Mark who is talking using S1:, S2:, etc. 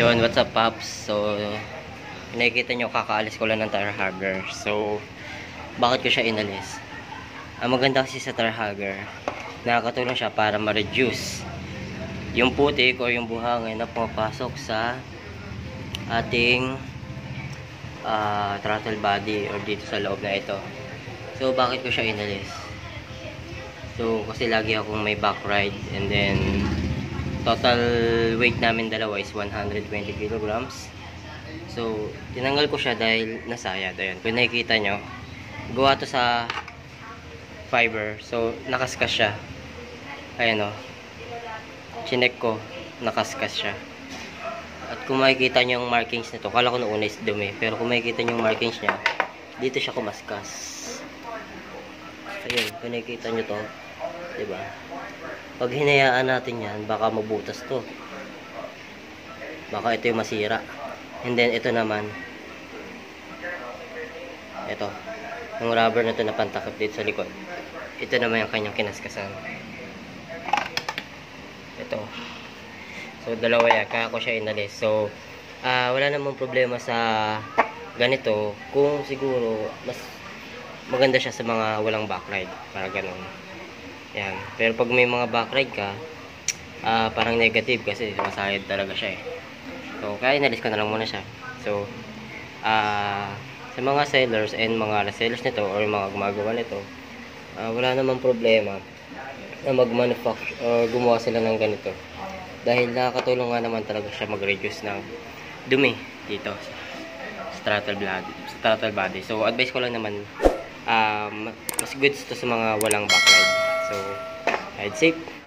S1: up, Pops? So, nakikita nyo, kakaalis ko lang ng tire hugger. So, bakit ko siya inalis? Ang maganda kasi sa tire hugger, nakakatulong siya para ma-reduce yung putik o yung buhangin na pumapasok sa ating ah, throttle body or dito sa loob na ito. So, bakit ko siya inalis? So, kasi lagi akong may back ride and then total weight namin dalawa is 120 kilograms. So, tinanggal ko siya dahil nasayad. Ayan, kung nakikita nyo, gawa to sa fiber. So, nakaskas siya. Ayan o. Chinek ko, nakaskas siya. At kung makikita nyo yung markings nito, kala ko noong una is dumi. Pero kung makikita nyo yung markings niya, dito siya kumaskas. Ayun, kung nakikita nyo to, diba? Pag hinayaan natin yan, baka mabutas to. Baka ito yung masira. And then, ito naman. Ito. Yung rubber na to na pantakip dito sa likod. Ito naman yung kanyang kinaskasan. Ito. So, dalawa yan. Kaya ko siya inalis. So, ah wala namang problema sa ganito kung siguro mas maganda siya sa mga walang backride. Para ganun. Yan. Pero pag may mga backride ka, ah parang negative kasi masayad talaga siya eh. So, kaya inalis ko na lang muna siya. So, ah sa mga sellers and mga resellers nito or mga gumagawa nito, ah, wala namang problema na mag-manufacture or gumawa sila ng ganito. Dahil nakakatulong nga naman talaga siya mag-reduce ng dumi dito sa body. Sa body. So, advice ko lang naman, um, mas goods to sa mga walang backride. So, ride safe.